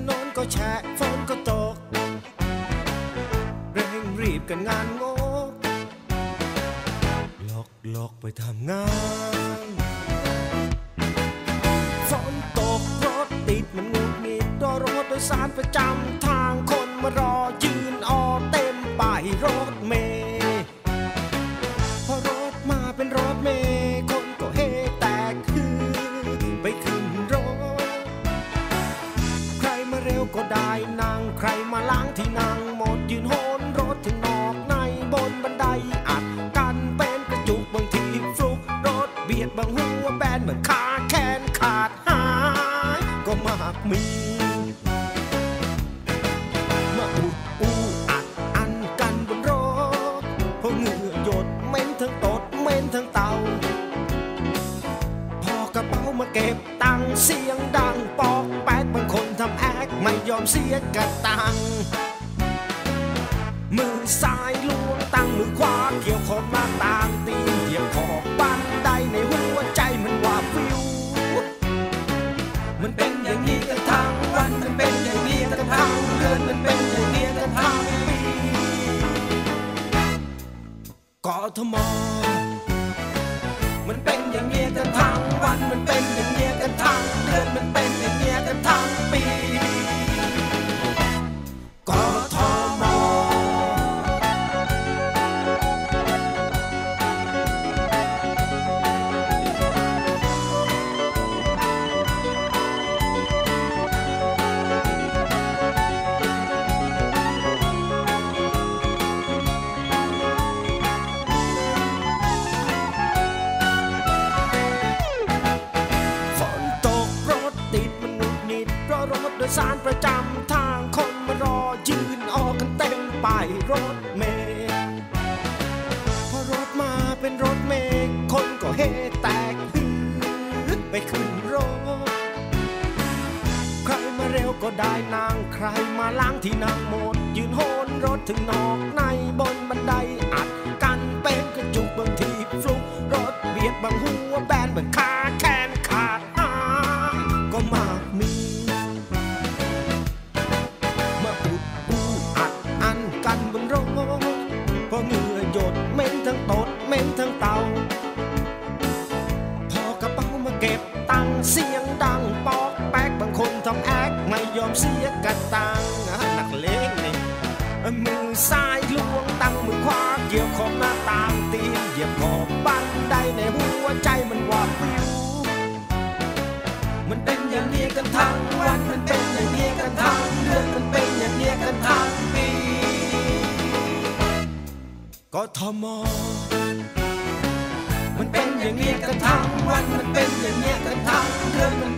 ถนนก็แฉะฝนก็ตก เร่งรีบกันงานงกหลอกหลอกไปทำงานฝนตกรถติดมันงุดหงิดรอรถโดยสารประจำทางคนมารอยืนออ ใครมาล้างที่นั่งหมดยืนโหนรถถึงนอกในบนบันไดอัดกันเป็นกระจุกบางทีฟลุกรถเบียดบางหัวแบนเหมือนขาแขนขาดหาย ก็มากมีมาอุดอูอัดอันกันบนรถเพราะเหงื่อหยดเหม็นทั้งตดเหม็นทั้งเตา พอกระเป๋ามาเก็บตังเสียงดัง อมเสียกระตัง มือซ้ายล้วงตังมือขวาเกี่ยวขอบหน้าต่างตีนเหยียบขอบบันไดในหัวใจมันว่าฟิว มันเป็นอย่างนี้กันทั้งวันมันเป็นอย่างนี้กันทั้งเดือนมันเป็นอย่างนี้กันทั้งปีกทมมันเป็นอย่างเงี้กันทั้งวันมันเป็น ประจำทางคนมารอยืนออกกันเต็มป้ายรถเมล์พอรถมาเป็นรถเมล์คนก็เฮแตกฮือไปขึ้นรถ ใครมาเร็วก็ได้นางใครมาล้างที่นั่งหมด ยืนโหนรถถึงนอกในบนบันไดอัดกันเป็นกระจุกบางทีฟลุกรถเบียดบางหัวแบนเหมือนขาแขนขาดหายก็มา เสียงดังปอกแป๊กบางคนทำแอคไม่ยอมเสียกระตังนักเลงนี่มือซ้ายล้วงตังมือขวาเกี่ยวขอบหน้าต่างตีนเหยียบขอบบันไดในหัวใจมันว่าฟิวมันเป็นอย่างนี้กันทั้งวันมันเป็นอย่างนี้กันทั้งเดือนมันเป็นอย่างนี้กันทั้งปีกทม อย่างนี้กันทั้งวันมันเป็นอย่างนี้กันทั้งเดือนมันเป็น